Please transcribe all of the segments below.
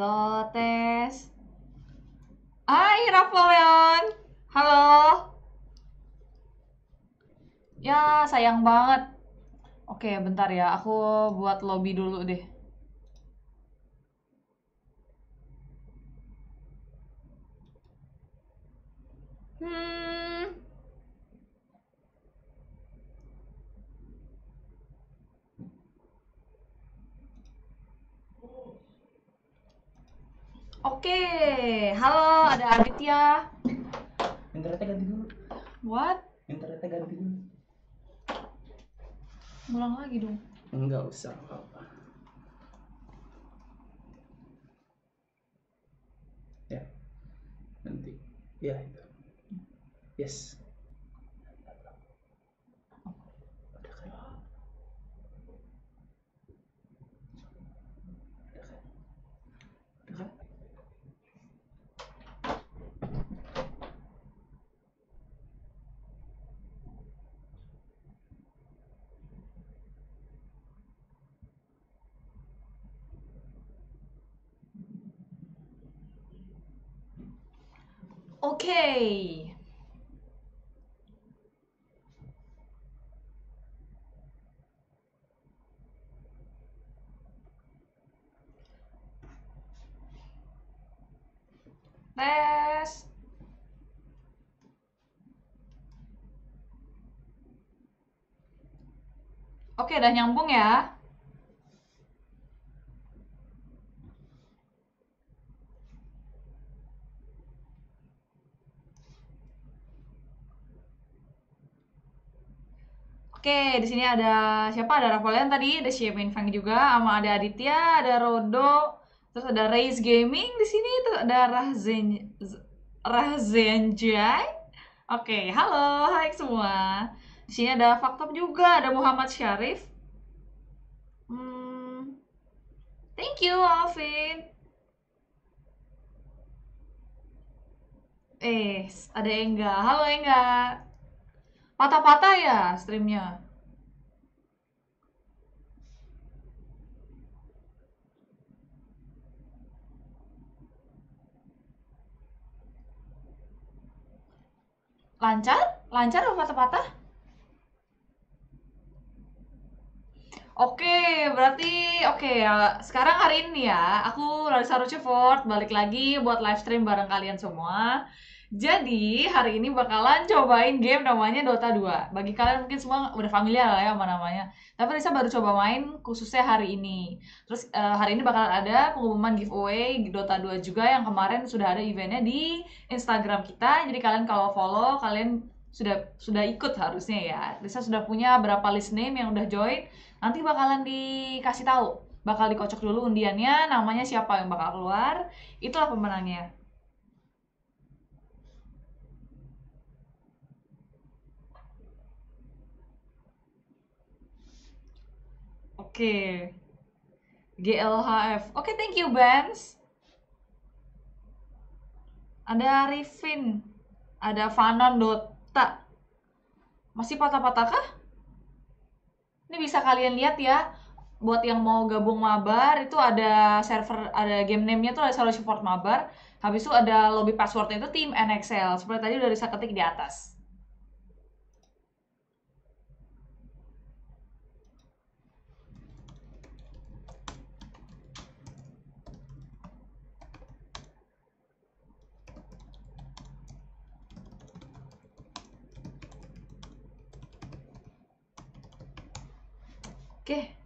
Halo, tes. Hai, Rafael. Halo. Ya, sayang banget. Oke, bentar ya. Aku buat lobby dulu deh. Hmm. Oke, halo, ada Aditya. Internetnya ganti dulu. What? Internetnya ganti dulu. Ngulang lagi dong. Enggak usah apa-apa. Ya. Nanti. Ya itu. Yes. Oke. Tes. Oke, udah nyambung ya. Oke, di sini ada siapa? Ada Rafaelian tadi, ada Xiaomin Fang juga, sama ada Aditya, ada Rodo, terus ada Race Gaming di sini, terus ada Rahzen Rahzenjai. Oke, halo, hai semua. Di sini ada Faktop juga, ada Muhammad Syarif. Hmm, thank you, Alvin. Eh, ada Engga. Halo Engga. Patah-patah ya streamnya? Lancar? Lancar apa patah-patah? Oke, berarti oke ya. Sekarang hari ini ya, aku Larissa Rucefort balik lagi buat live stream bareng kalian semua. Jadi, hari ini bakalan cobain game namanya Dota 2. Bagi kalian mungkin semua udah familiar lah ya sama namanya. Tapi Risa baru coba main khususnya hari ini. Terus eh, hari ini bakalan ada pengumuman giveaway Dota 2 juga yang kemarin sudah ada eventnya di Instagram kita. Jadi kalian kalau follow, kalian sudah sudah ikut harusnya ya. Risa sudah punya berapa list name yang udah join. Nanti bakalan dikasih tahu. Bakal dikocok dulu undiannya, namanya siapa yang bakal keluar. Itulah pemenangnya. Oke. GLHF. Oke, thank you, Benz. Ada Rifin. Ada Vanon Dota. Masih patah-patah kah? Ini bisa kalian lihat ya. Buat yang mau gabung mabar, itu ada server, ada game name-nya tuh ada Solo Support Mabar. Habis itu ada lobby passwordnya itu Team NXL. Seperti tadi udah bisa ketik di atas. Oke.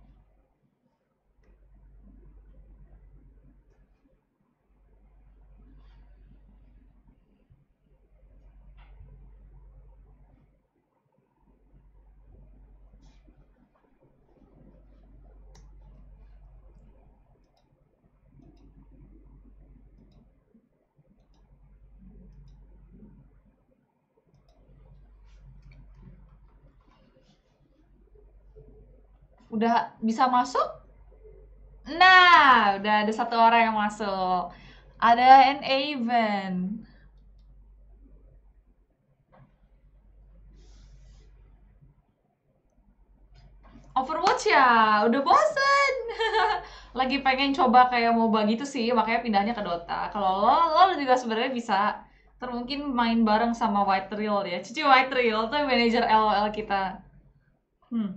Udah bisa masuk? Nah, udah ada satu orang yang masuk. Ada an event. Overwatch ya? Udah bosen. lagi pengen coba kayak MOBA gitu sih, makanya pindahnya ke Dota. Kalau LoL, LoL juga sebenarnya bisa. Ntar mungkin main bareng sama White Real ya. Cici White Real tuh manajer LOL kita. Hmm.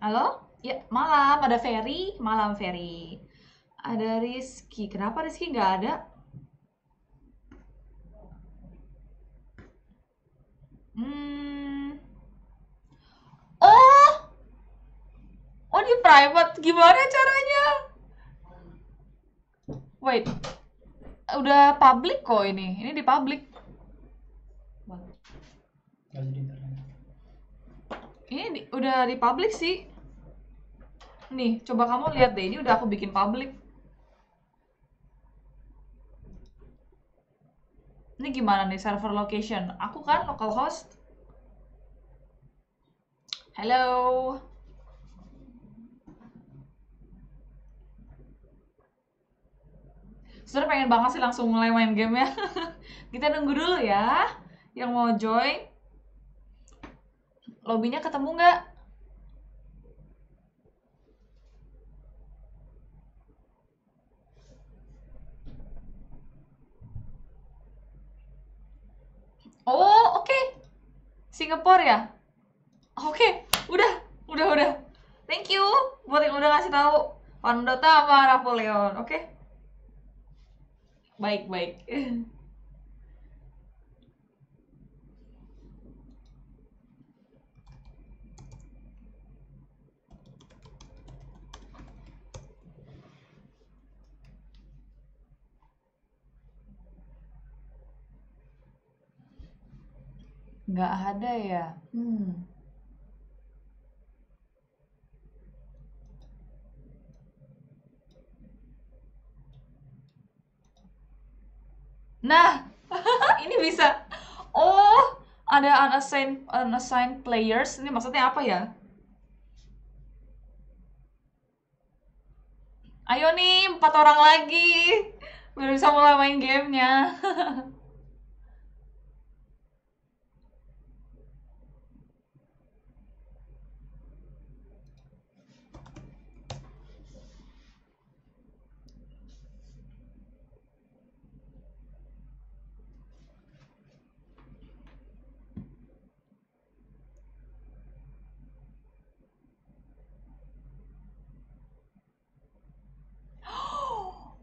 Halo? Ya, malam. Ada Ferry. Malam, Ferry. Ada Rizky. Kenapa Rizky nggak ada? Hmm. Oh! Oh, di private. Gimana caranya? Wait. Udah public kok ini. Ini di public. Ini di- udah di public sih. Nih, coba kamu lihat deh. Ini udah aku bikin public. Ini gimana nih server location? Aku kan localhost. Halo. Sudah pengen banget sih langsung mulai main game ya. Kita nunggu dulu ya. Yang mau join. Lobbynya ketemu nggak? Oh, oke. Singapura ya? Oke, udah, udah, udah. Thank you buat yang udah ngasih tahu. Pandota sama Napoleon, oke? Baik, baik. Nggak ada ya? Hmm. Nah, ini bisa. Oh, ada unassigned unassigned players. Ini maksudnya apa ya? Ayo nih, empat orang lagi. Baru bisa mulai main gamenya.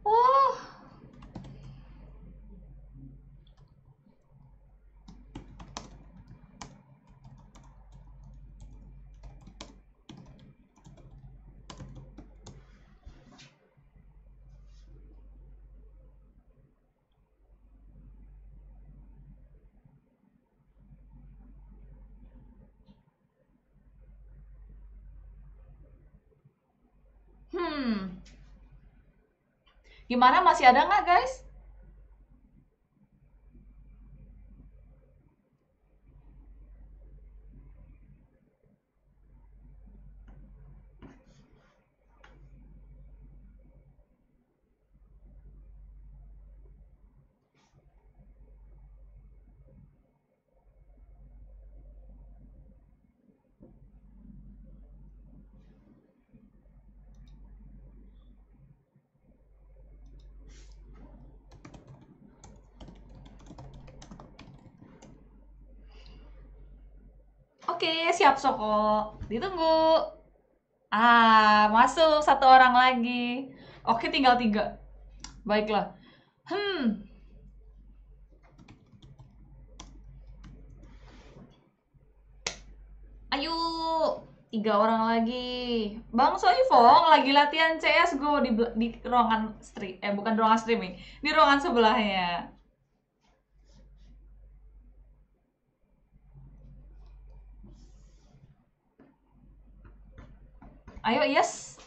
Oh, hmm. Gimana masih ada nggak guys? siap Soko. Ditunggu. Ah, masuk satu orang lagi. Oke, tinggal tiga. Baiklah. Hmm. Ayo, tiga orang lagi. Bang Soifong lagi latihan CS go di, di ruangan stream. Eh, bukan ruangan streaming. Di ruangan sebelahnya. Ayo, yes.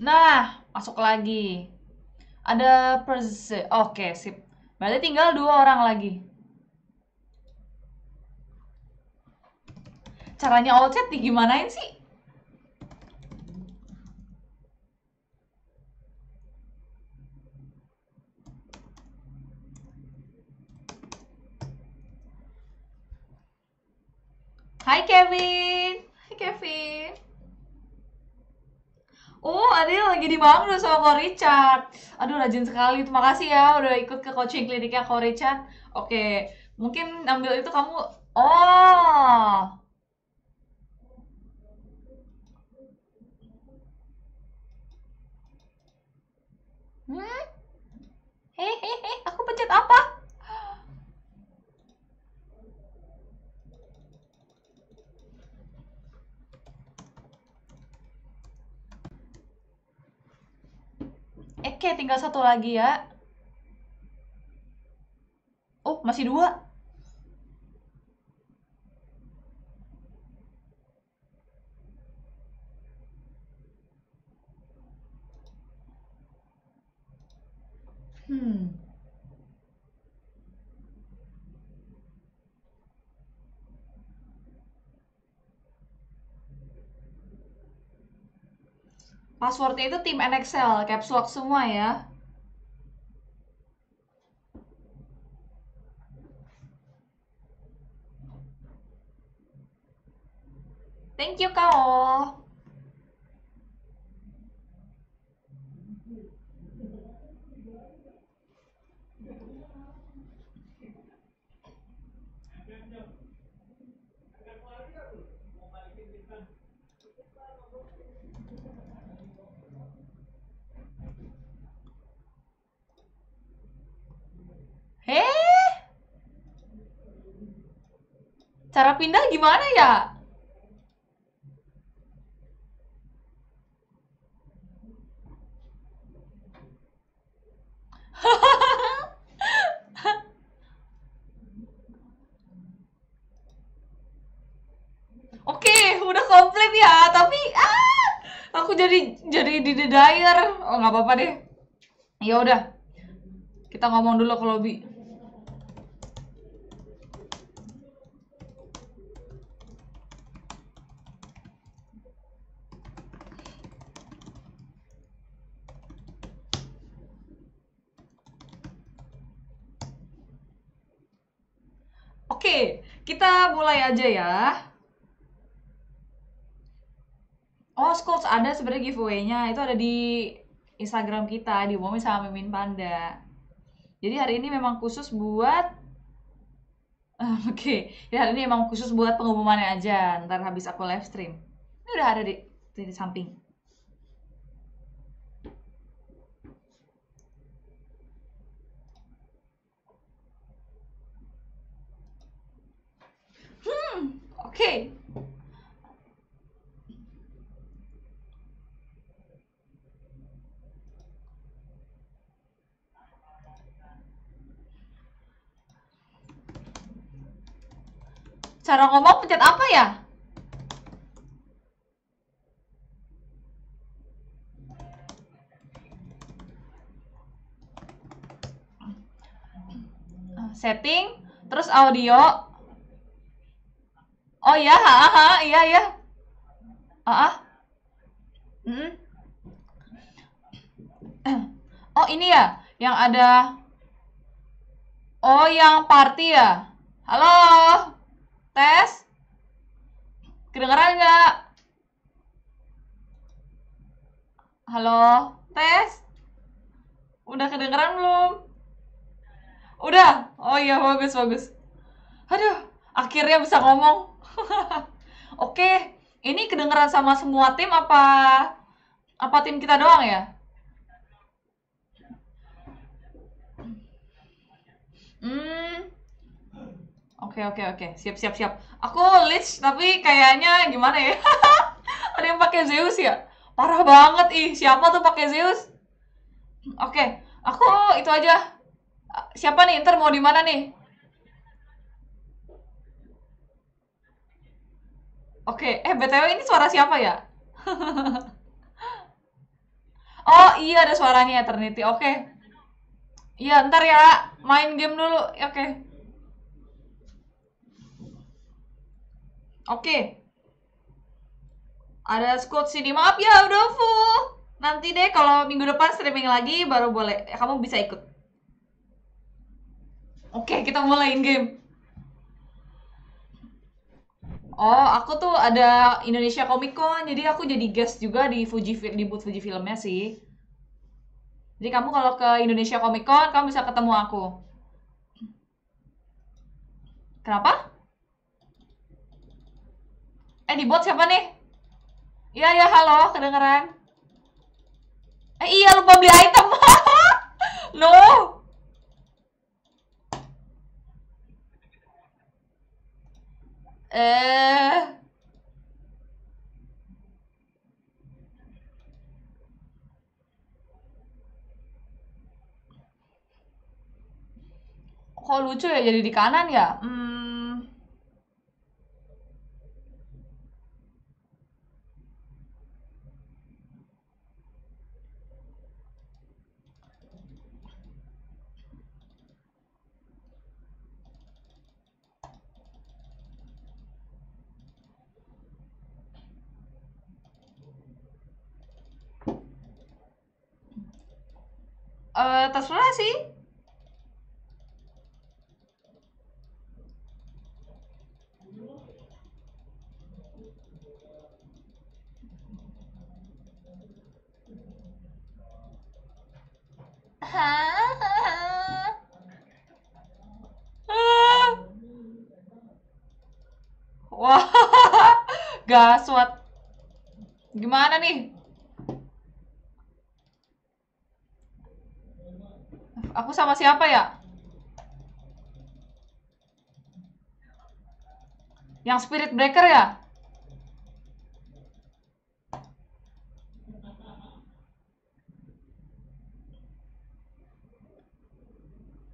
Nah, masuk lagi. Ada perse. Oke, sip. Berarti tinggal dua orang lagi. Caranya all chat digimanain sih? Hai Kevin. Hai Kevin. Oh, Adil lagi di Bangdo sama Ko Richard. Aduh, rajin sekali. Terima kasih ya udah ikut ke coaching kliniknya Ko Richard. Oke, mungkin ambil itu kamu. Oh, hmm? Hehehe, aku pencet apa? Oke, tinggal satu lagi ya. Oh, masih dua. Hmm. Passwordnya itu tim NXL, caps lock semua ya. Thank you, Kao. Cara pindah gimana ya? Oke, udah komplit ya, tapi ah, aku jadi jadi di dyer. Oh, nggak apa-apa deh. Ya udah, kita ngomong dulu ke lobby. Oke, kita mulai aja ya. Oh, Skulls ada sebenarnya giveaway-nya. Itu ada di Instagram kita, diumumin sama Mimin Panda. Jadi hari ini memang khusus buat Oke, ya hari ini memang khusus buat pengumumannya aja. Ntar habis aku live stream. Ini udah ada di, di samping. Hmm, oke. Cara ngomong pencet apa ya? Setting, terus audio. Oh iya, ha, ha, iya, iya. Ah, ah. Mm. Oh ini ya, yang ada. Oh yang party ya. Halo, tes. Kedengeran nggak? Halo, tes. Udah kedengeran belum? Udah. Oh iya bagus bagus. Aduh, akhirnya bisa ngomong. Oke, ini kedengeran sama semua tim apa apa tim kita doang ya? Hmm. Oke oke oke, siap siap siap. Aku Lich tapi kayaknya gimana ya? Ada yang pakai Zeus ya? Parah banget ih, siapa tuh pakai Zeus? Oke, aku itu aja. Siapa nih? Ntar mau di mana nih? Oke, eh BTW ini suara siapa ya? Oh iya ada suaranya Eternity, oke. Iya ntar ya, main game dulu, oke. Oke. Ada squad sini. Maaf ya udah full. Nanti deh kalau minggu depan streaming lagi baru boleh kamu bisa ikut. Oke, kita mulai game. Oh, aku tuh ada Indonesia Comic Con, jadi aku jadi guest juga di Fuji di booth Fuji filmnya sih. Jadi kamu kalau ke Indonesia Comic Con, kamu bisa ketemu aku. Kenapa? Eh, di bot siapa nih? Iya, ya, halo, kedengeran. Eh, iya, lupa beli item. no. Eh. Kok lucu ya jadi di kanan ya? Hmm. Eh, terserah sih. Wah, gaswat. Gimana nih? Aku sama siapa ya? Yang Spirit Breaker ya?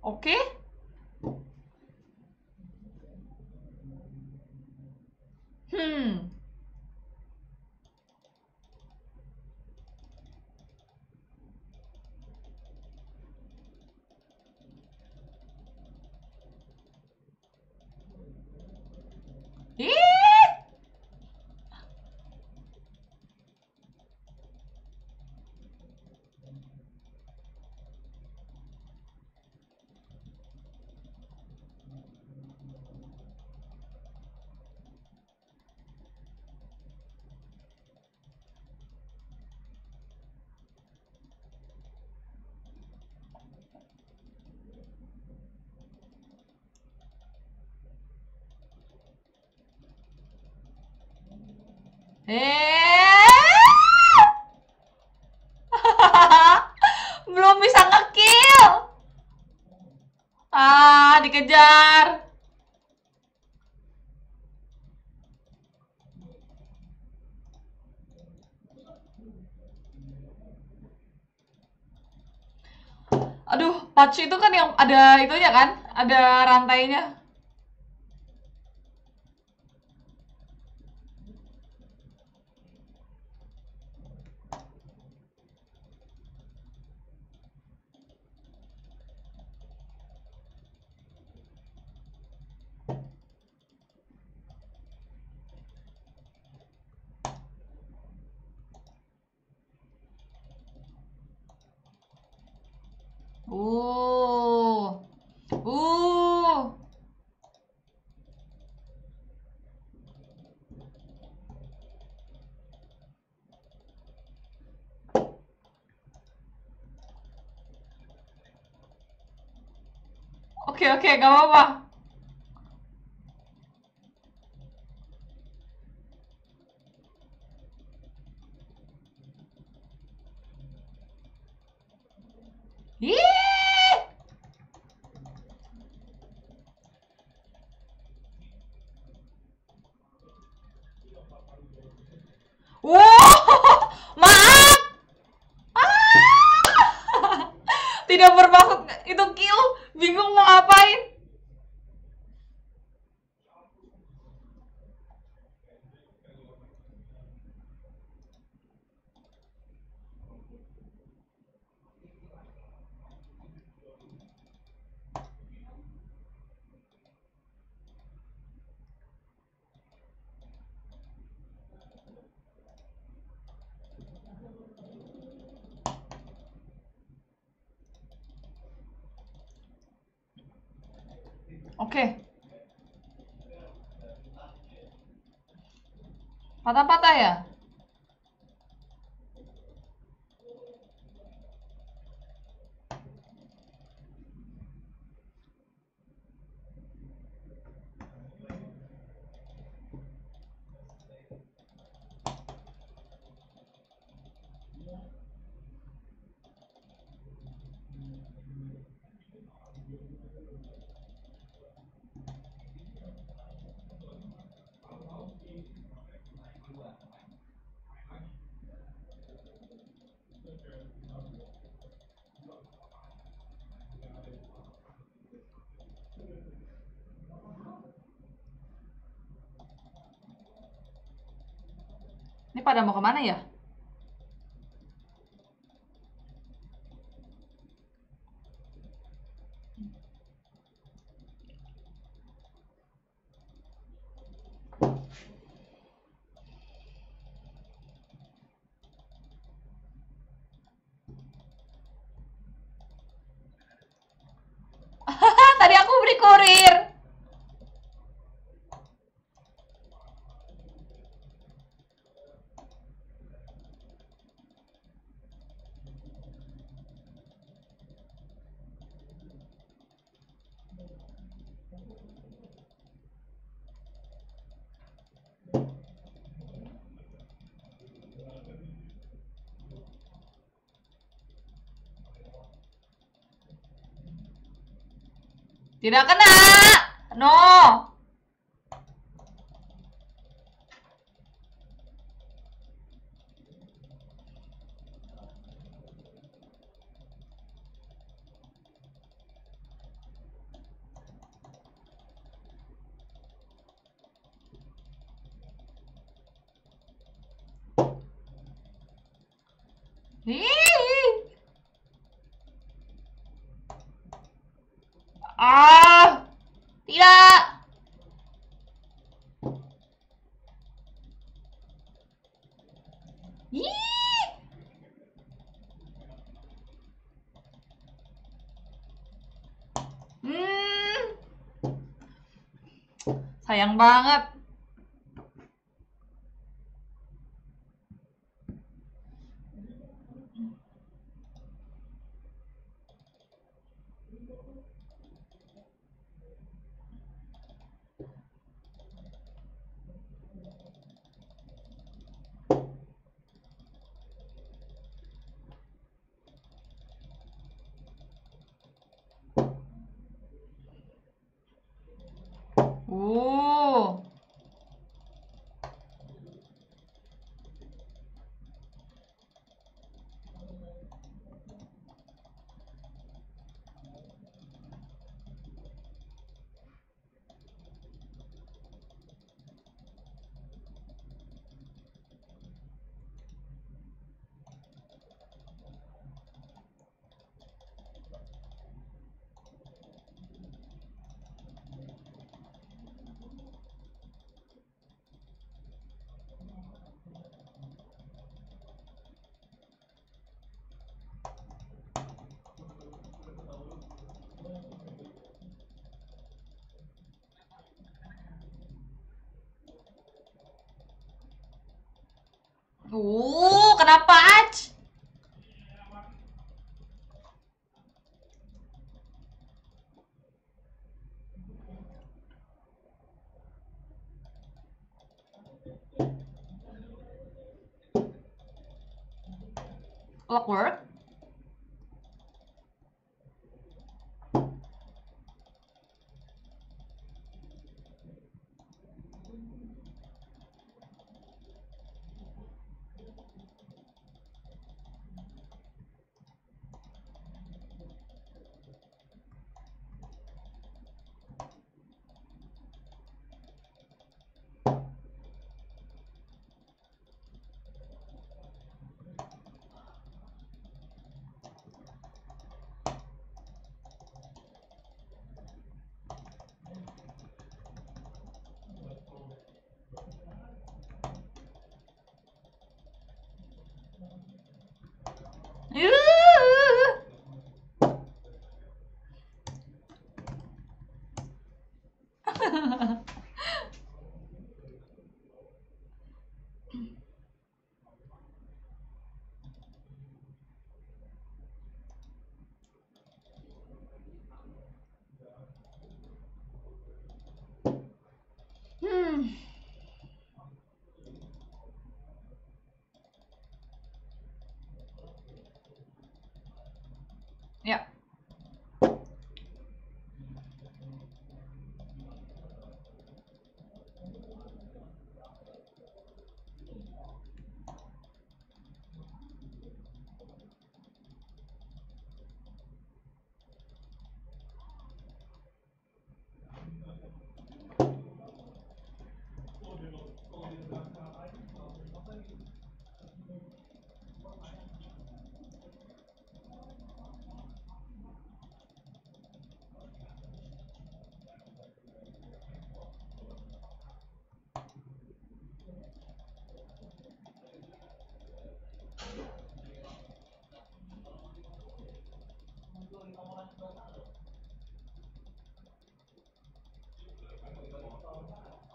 Oke. Hmm. Ih! Eh. Belum bisa ngekill. Ah, dikejar. Patch itu kan yang ada itunya kan? Ada rantainya. Uh. Uh. Oke, oke, gak apa-apa. Ih! Wow, maaf. Ah! Tidak bermaksud itu kill. Bingung mau ngapain. Oke. Patah-patah ya? Pada mau ke mana ya? Tadi aku beri kurir. Tidak kena. No. Ih. Ah, tidak. Ih. Hmm. Sayang banget. Uh. Uh, kenapa, Ac? Yeah.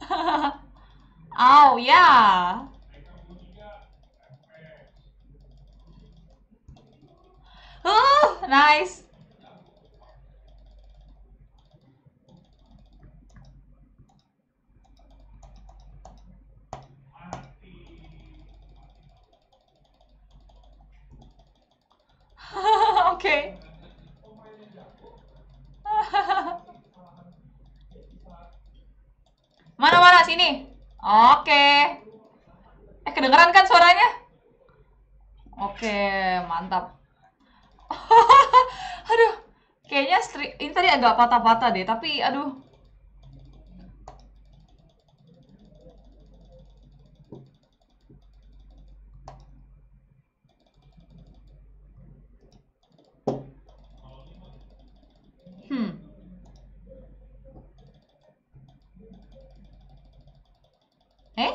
Oh ya. Uh, nice. Oke. Mana mana sini. Oke. Eh kedengeran kan suaranya? Oke, mantap. aduh, kayaknya stri- patah-patah deh, tapi aduh. Hmm. Eh?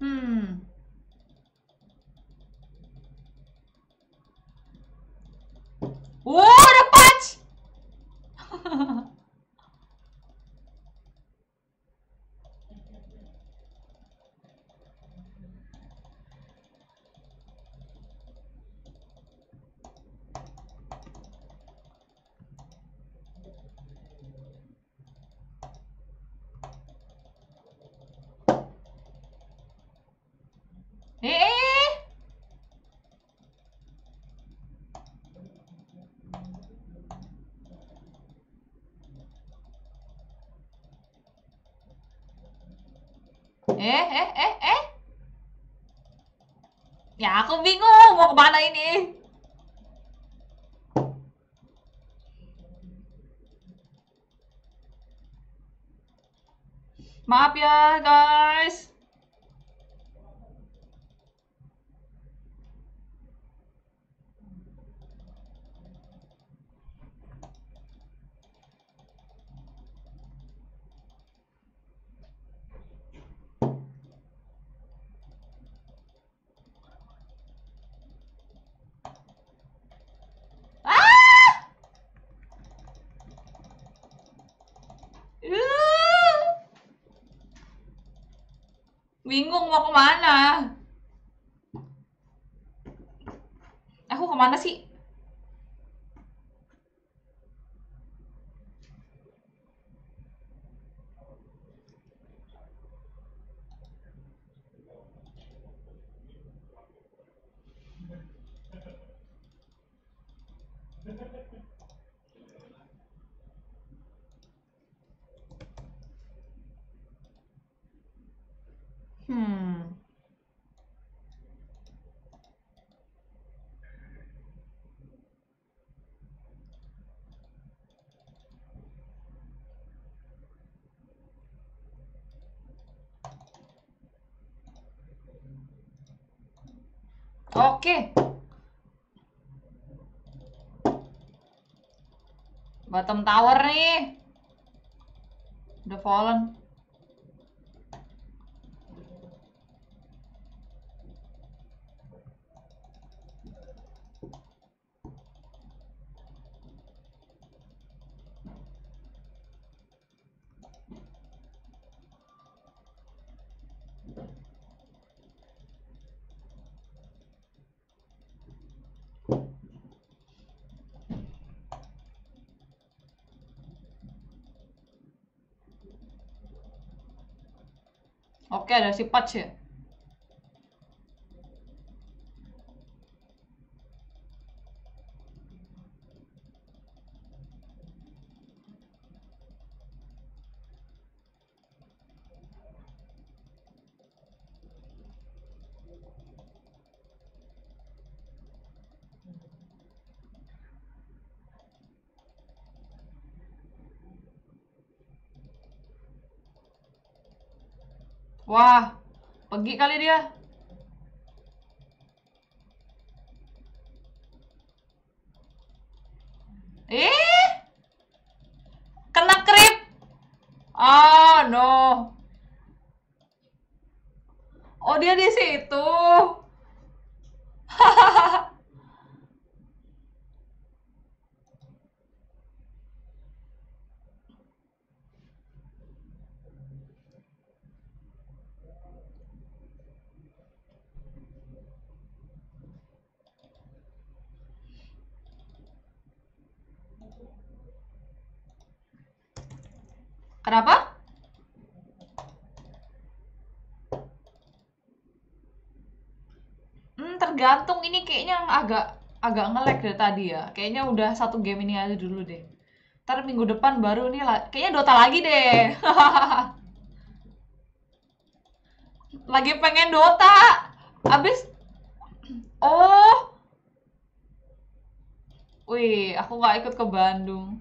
Hmm. Wow, ada patch! Eh, eh, eh. Eh, eh, eh, eh. Ya, aku bingung mau ke mana ini. Maaf ya, guys. Ah! Uh. Bingung mau ke mana. Aku ke mana sih? Hmm. Oke. Bottom tower nih. Udah fallen. Oke, ada si patch Wah, pergi kali dia. Eh, kena krip. Oh no. Oh dia di situ. Kenapa? Hmm, tergantung ini kayaknya agak agak nge-lag dari tadi ya. Kayaknya udah satu game ini aja dulu deh. Ntar minggu depan baru nih. Kayaknya Dota lagi deh. lagi pengen Dota. Abis Oh. Wih, aku nggak ikut ke Bandung.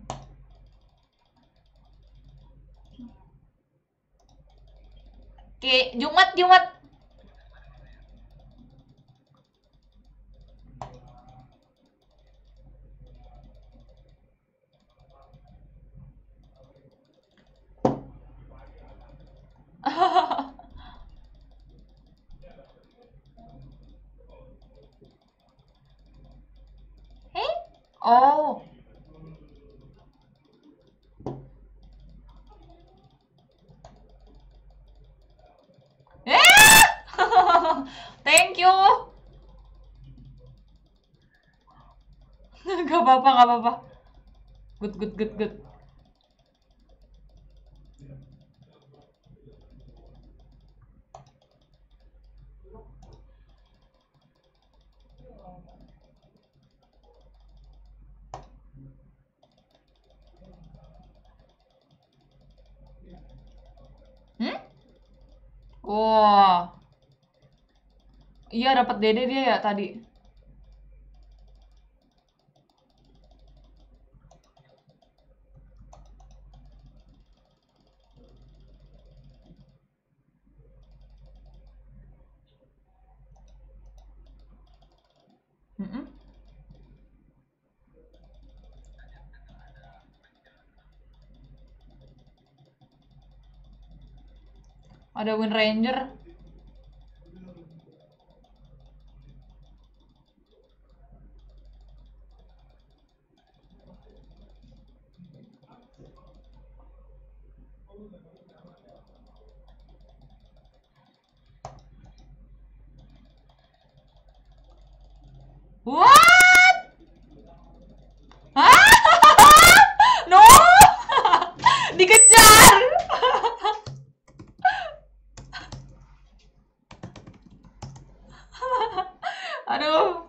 Oke, Jumat, Jumat. Oh. Eh! Thank you. Gak apa-apa, gak apa-apa. Good, good, good, good. Wah. Iya dapat dede dia ya tadi. Ada Wind Ranger. What? Hah? No! Dikejar! Aduh.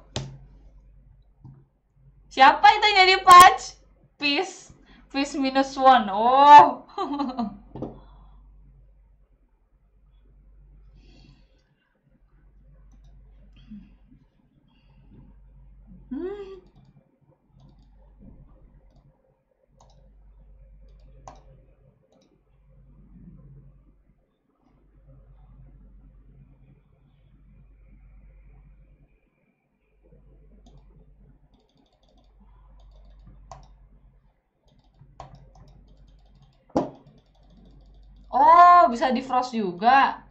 Siapa itu yang jadi punch? Peace. Peace minus one. Oh. Hmm. Oh, bisa di frost juga.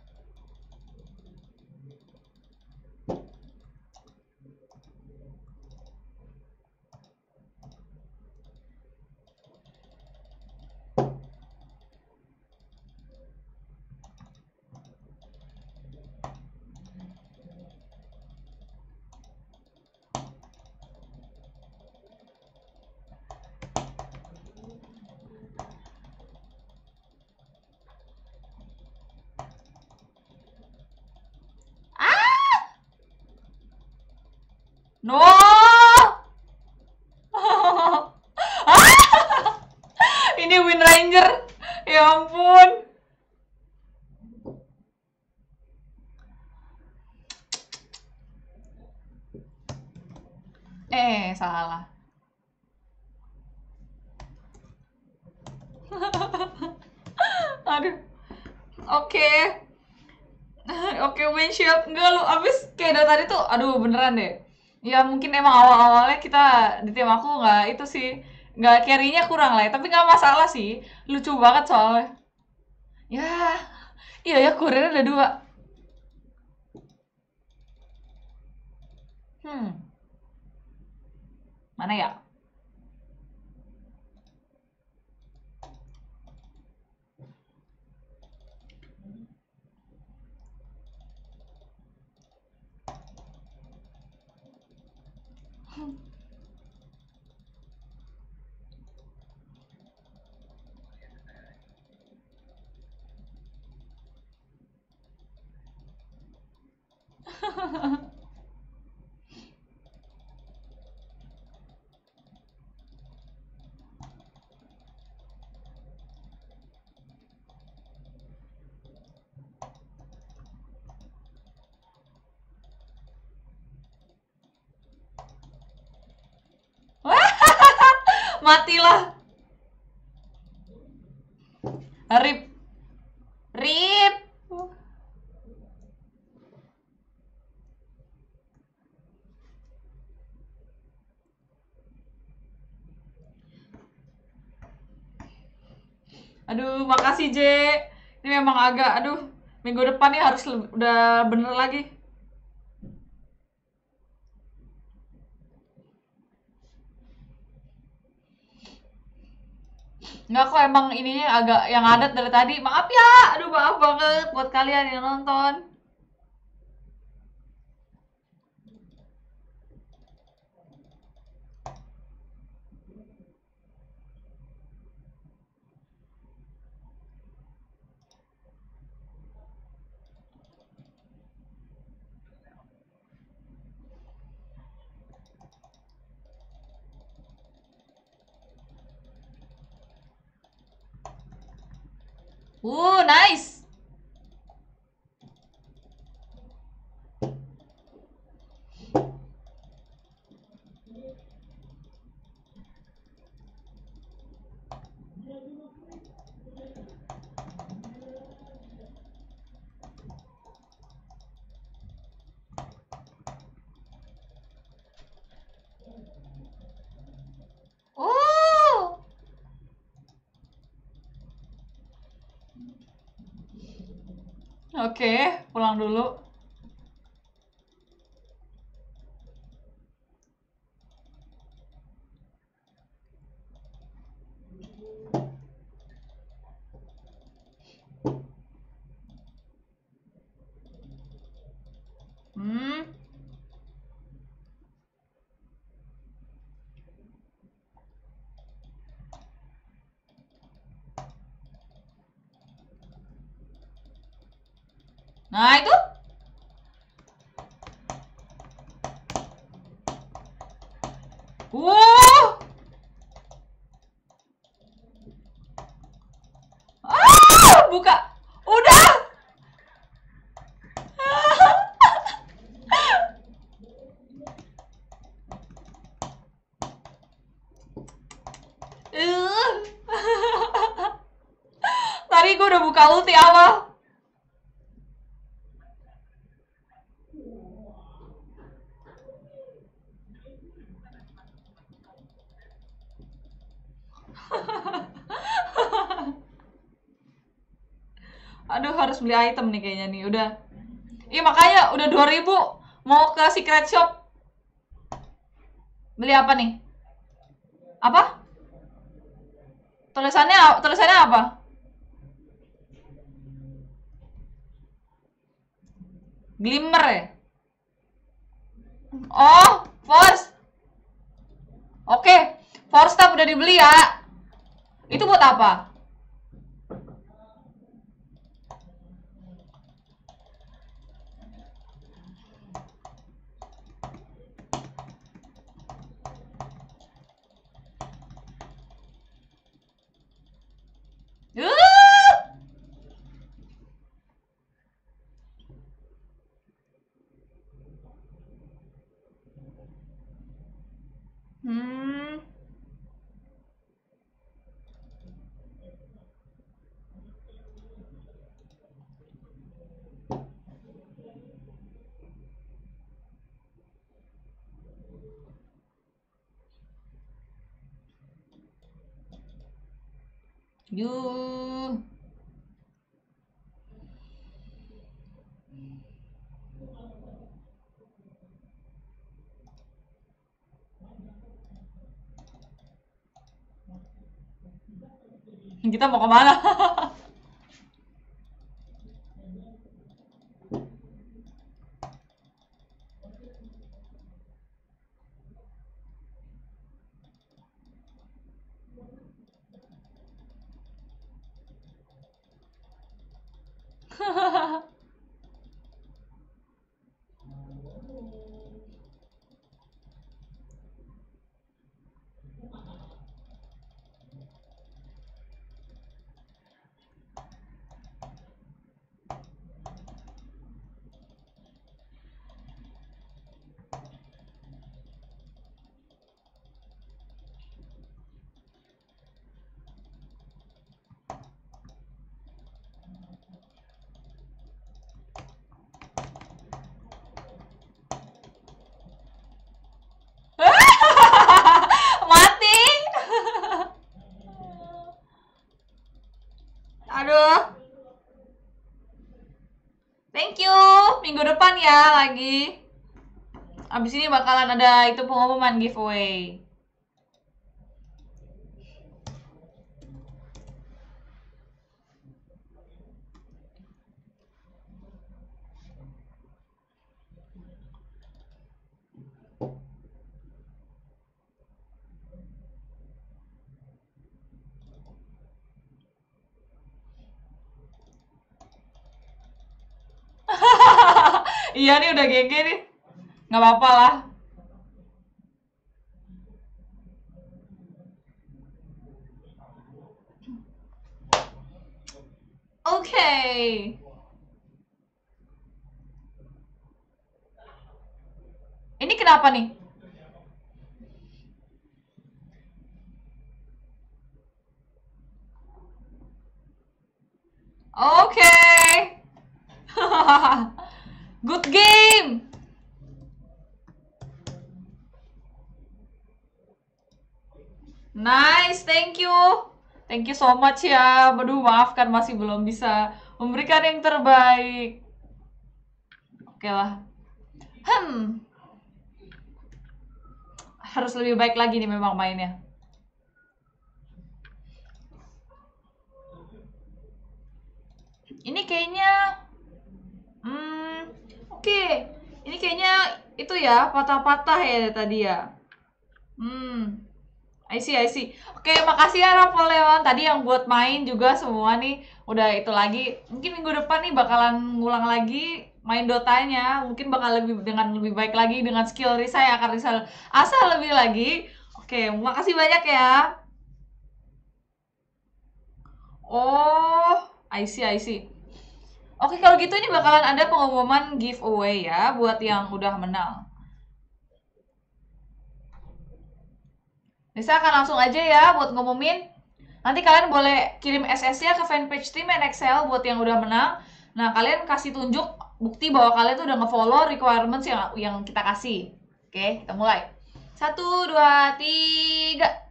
Ah! No! Ah! Ini Wind Ranger. Ya ampun. Eh, salah. Aduh. Oke. Windshield. Enggak lu abis kayak dari tadi tuh, aduh beneran deh. Ya mungkin emang awal-awalnya kita di tim aku nggak itu sih, nggak carry-nya kurang lah ya. Tapi nggak masalah sih, lucu banget soalnya. Ya, iya ya kurirnya ada dua. Hmm, mana ya? Matilah. Rip. Rip. Aduh, makasih J. Ini memang agak, aduh, minggu depan nih harus le- udah bener lagi. Enggak kok emang ininya agak yang adat dari tadi. Maaf ya, aduh maaf banget buat kalian yang nonton. Uh, nice. Oh. Oke, pulang dulu. Hmm. Nah, itu. Wow. Ah, buka. Udah. Eh. Tadi gue udah buka ulti awal. Aduh harus beli item nih kayaknya nih udah. Iya makanya udah 2000 mau ke secret shop. Beli apa nih? Apa? Tulisannya tulisannya apa? Glimmer ya? Oh, Force. Oke, Force Tab udah dibeli ya. Itu buat apa? Uh! Hmm. Kita mau ke mana? Mati. Aduh. Thank you. Minggu depan ya lagi. Abis ini bakalan ada itu pengumuman giveaway. Iya nih udah GG nih. Nggak apa-apa lah. Oke. Ini kenapa nih? Oke. Good game. Nice, thank you. Thank you so much ya. Aduh, maafkan masih belum bisa memberikan yang terbaik. Oke lah. Hmm. Harus lebih baik lagi nih memang mainnya. Ini kayaknya Hmm, oke. Ini kayaknya itu ya, patah-patah ya tadi ya. Hmm. I see, I see. Oke, makasih ya Napoleon. Tadi yang buat main juga semua nih udah itu lagi. Mungkin minggu depan nih bakalan ngulang lagi main Dotanya. Mungkin bakal lebih dengan lebih baik lagi dengan skill Risa yang akan Risa asal lebih lagi. Oke, makasih banyak ya. Oh, I see, I see. Oke, kalau gitu ini bakalan ada pengumuman giveaway ya buat yang udah menang. Nisa akan langsung aja ya buat ngumumin. Nanti kalian boleh kirim SS-nya ke fanpage tim Excel buat yang udah menang. Nah, kalian kasih tunjuk bukti bahwa kalian tuh udah nge-follow requirements yang yang kita kasih. Oke, kita mulai. Satu, dua, tiga.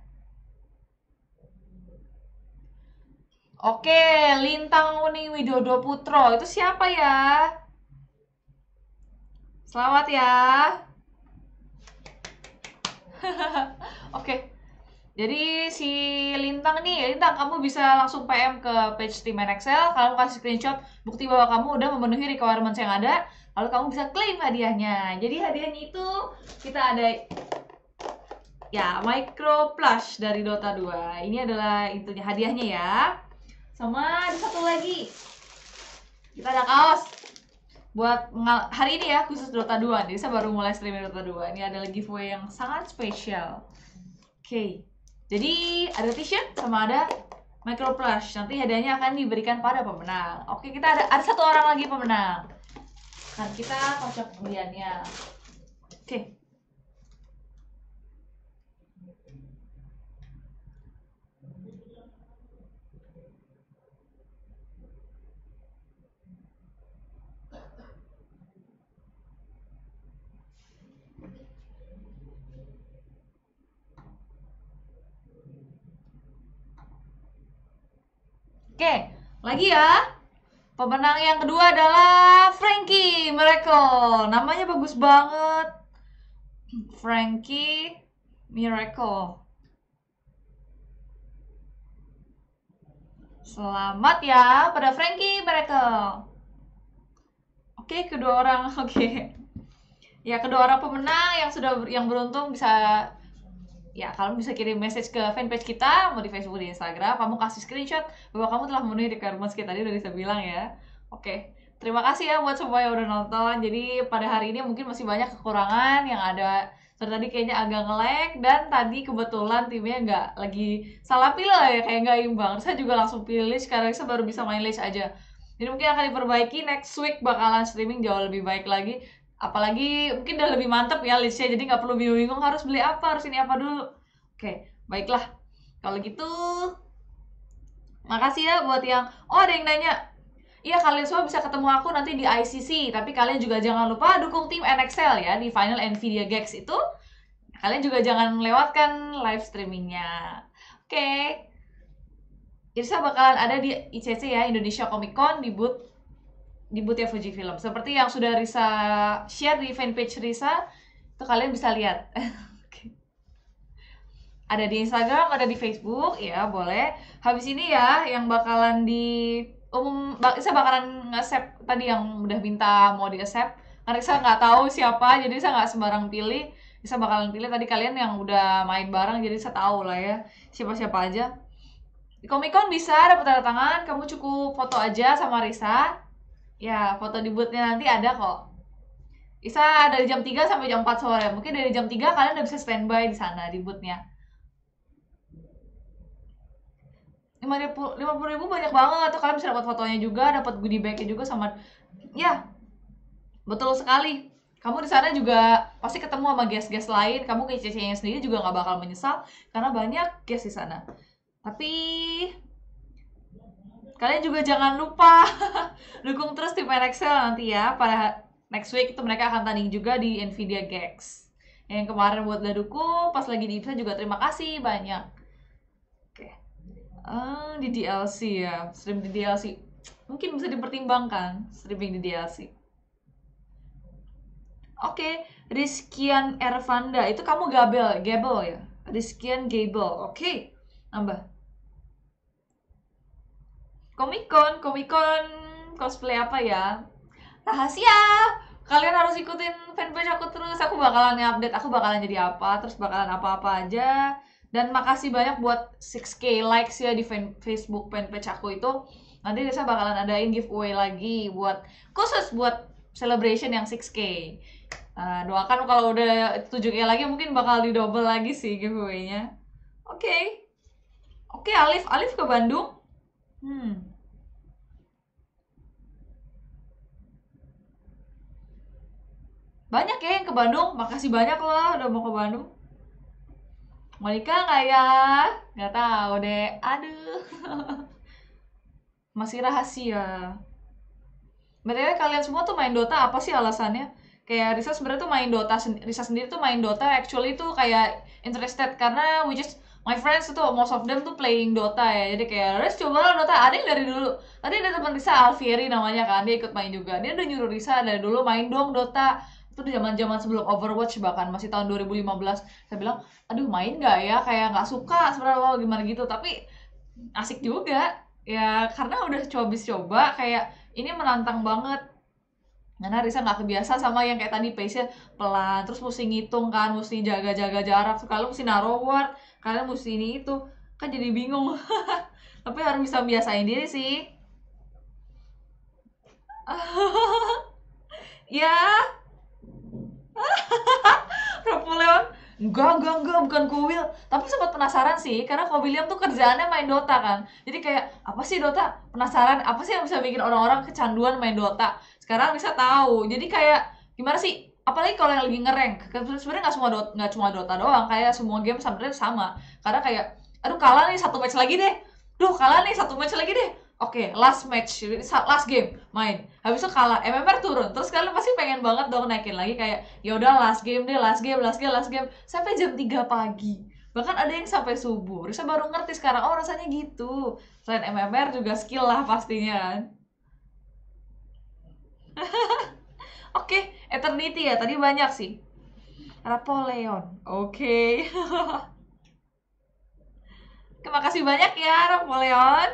Oke, Lintang Uni Widodo Putro. Itu siapa ya? Selamat ya. Oke. Jadi si Lintang nih, Lintang kamu bisa langsung PM ke page tim Excel, kamu kasih screenshot bukti bahwa kamu udah memenuhi requirements yang ada, lalu kamu bisa klaim hadiahnya. Jadi hadiahnya itu kita ada ya micro plush dari Dota 2. Ini adalah intinya hadiahnya ya. Sama ada satu lagi. Kita ada kaos. Buat hari ini ya khusus Dota 2 jadi saya baru mulai streaming Dota 2 ini adalah giveaway yang sangat spesial. Oke. Jadi ada t-shirt sama ada micro plush nanti hadiahnya akan diberikan pada pemenang. Oke kita ada ada satu orang lagi pemenang. Kan kita kocok pembeliannya oke Oke, lagi ya. Pemenang yang kedua adalah Frankie Miracle. Namanya bagus banget. Frankie Miracle. Selamat ya pada Frankie Miracle. Oke, kedua orang. Oke. Ya, kedua orang pemenang yang sudah yang beruntung bisa ya kamu bisa kirim message ke fanpage kita mau di Facebook di Instagram kamu kasih screenshot bahwa kamu telah memenuhi requirements kita tadi udah bisa bilang ya. Oke terima kasih ya buat semua yang udah nonton. Jadi pada hari ini mungkin masih banyak kekurangan yang ada. So, tadi kayaknya agak nge-lag dan tadi kebetulan timnya nggak lagi salah pilih ya kayak nggak imbang. Saya juga langsung pilih list karena saya baru bisa main list aja. Jadi mungkin akan diperbaiki next week bakalan streaming jauh lebih baik lagi apalagi mungkin udah lebih mantep ya listnya jadi nggak perlu bingung-bingung harus beli apa harus ini apa dulu. Oke baiklah. Kalau gitu makasih ya buat yang oh ada yang nanya. Iya kalian semua bisa ketemu aku nanti di ICC tapi kalian juga jangan lupa dukung tim NXL ya di final Nvidia Gex itu. Kalian juga jangan melewatkan live streamingnya. Oke. Irsa bakalan ada di ICC ya Indonesia Comic Con di booth di ya Fuji Film. Seperti yang sudah Risa share di fanpage Risa, itu kalian bisa lihat. ada di Instagram, ada di Facebook, ya boleh. Habis ini ya, yang bakalan di umum, saya bakalan nge-accept tadi yang udah minta mau di-accept. Karena saya nggak tahu siapa, jadi saya nggak sembarang pilih. Saya bakalan pilih tadi kalian yang udah main bareng, jadi saya tahu lah ya siapa-siapa aja. Di Comic Con bisa dapat tanda tangan, kamu cukup foto aja sama Risa, Ya, foto di boothnya nanti ada kok. Bisa dari jam 3 sampai jam 4 sore. Mungkin dari jam 3 kalian udah bisa standby di sana di boothnya. 50 ribu banyak banget tuh kalian bisa dapat fotonya juga dapat goodie bagnya juga sama ya betul sekali kamu di sana juga pasti ketemu sama guest-guest lain kamu ke CC nya sendiri juga nggak bakal menyesal karena banyak guest di sana tapi kalian juga jangan lupa dukung terus tim NXL nanti ya. Pada next week itu mereka akan tanding juga di Nvidia Gex. Yang kemarin buat udah dukung pas lagi di IPSA juga terima kasih banyak. Oke. Uh, di DLC ya. Stream di DLC mungkin bisa dipertimbangkan streaming di DLC Oke, Rizkian Ervanda. Itu kamu Gabel, Gabel ya? Rizkian Gable, oke, nambah. Comic Con cosplay apa ya? Rahasia. Kalian harus ikutin fanpage aku terus. Aku bakalan update, aku bakalan jadi apa, terus bakalan apa-apa aja. Dan makasih banyak buat 6k likes ya di fan Facebook fanpage aku itu. Nanti saya bakalan adain giveaway lagi buat khusus buat celebration yang 6k. Nah, doakan kalau udah 7k lagi mungkin bakal di double lagi sih giveaway-nya. Oke. Okay. Oke, okay, Alif, Alif ke Bandung. Hmm. Banyak ya yang ke Bandung. Makasih banyak loh udah mau ke Bandung. Monika nggak ya? Nggak tahu deh. Aduh. Masih rahasia. BTW kalian semua tuh main Dota apa sih alasannya? Kayak Risa sebenarnya tuh main Dota, Risa sendiri tuh main Dota actually tuh kayak interested karena we just my friends itu most of them tuh playing Dota ya. Jadi kayak Res coba lah Dota. Ada yang dari dulu tadi ada teman Risa Alfieri namanya kan dia ikut main juga. Dia udah nyuruh Risa dari dulu main dong Dota. Itu di zaman zaman sebelum Overwatch bahkan masih tahun 2015 saya bilang aduh main nggak ya? Kayak nggak suka sebenarnya lo gimana gitu. Tapi asik juga. Ya karena udah coba coba kayak ini menantang banget. Karena Risa nggak kebiasa sama yang kayak tadi pace-nya pelan terus mesti ngitung kan mesti jaga-jaga jarak. Sekali mesti naruh word kalian mesti ini itu kan jadi bingung. Tapi harus bisa biasain diri sih. Ya. Napoleon enggak enggak enggak bukan kuil tapi sempat penasaran sih karena kau William tuh kerjaannya main Dota kan. Jadi kayak apa sih Dota? Penasaran apa sih yang bisa bikin orang-orang kecanduan main Dota? Sekarang bisa tahu. Jadi kayak gimana sih apalagi kalau yang lagi ngerank sebenarnya nggak semua dot nggak cuma Dota doang kayak semua game sebenarnya sama. Karena kayak aduh kalah nih satu match lagi deh. Duh kalah nih satu match lagi deh. Oke okay, last match last game main. Habis itu kalah MMR turun. Terus kalian pasti pengen banget dong naikin lagi kayak ya udah last game deh last game last game last game. Sampai jam 3 pagi. Bahkan ada yang sampai subuh. Risa baru ngerti sekarang, oh rasanya gitu. Selain MMR juga skill lah pastinya kan. Oke, Eternity ya. Tadi banyak sih. Rapoleon. Oke. Terima kasih banyak ya Rapoleon.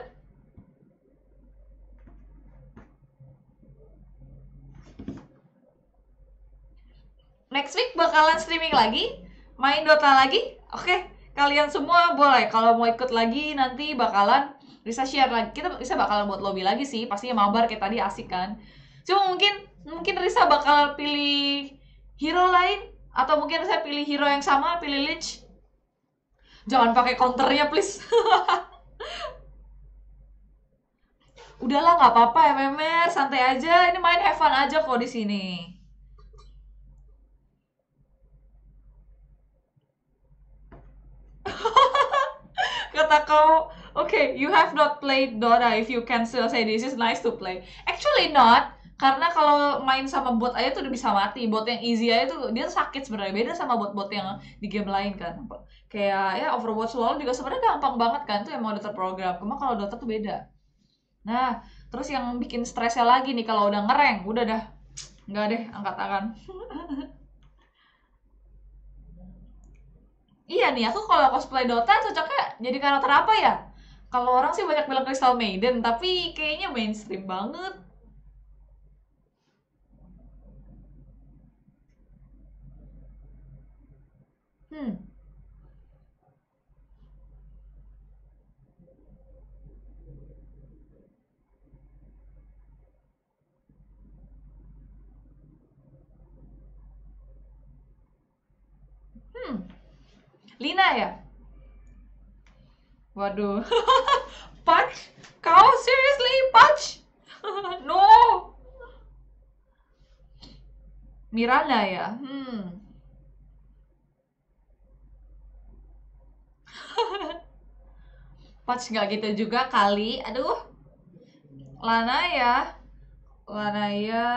Next week bakalan streaming lagi, main Dota lagi. Oke, kalian semua boleh kalau mau ikut lagi nanti bakalan bisa share lagi. Kita bisa bakalan buat lobby lagi sih. Pastinya mabar kayak tadi asik kan. Cuma mungkin mungkin Risa bakal pilih hero lain atau mungkin saya pilih hero yang sama, pilih Lynch. Jangan pakai counternya please. Udahlah nggak apa-apa ya Memer, santai aja. Ini main have fun aja kok di sini. Kata kau, okay, you have not played Dota if you can still say this is nice to play. Actually not, karena kalau main sama bot aja tuh udah bisa mati. Bot yang easy aja tuh dia sakit sebenarnya. Beda sama bot-bot yang di game lain kan. Kayak ya Overwatch LoL juga sebenarnya gampang banget kan tuh emang udah terprogram. Cuma kalau Dota tuh beda. Nah, terus yang bikin stresnya lagi nih kalau udah ngereng, udah dah nggak deh angkat tangan. Iya nih, aku kalau cosplay Dota cocoknya jadi karakter apa ya? Kalau orang sih banyak bilang Crystal Maiden, tapi kayaknya mainstream banget. Hmm. Hmm. Lina ya? Waduh. Punch? Kau seriously punch? no. Miranda ya? Hmm. Punch nggak gitu juga kali. Aduh. Lana ya. Lana ya.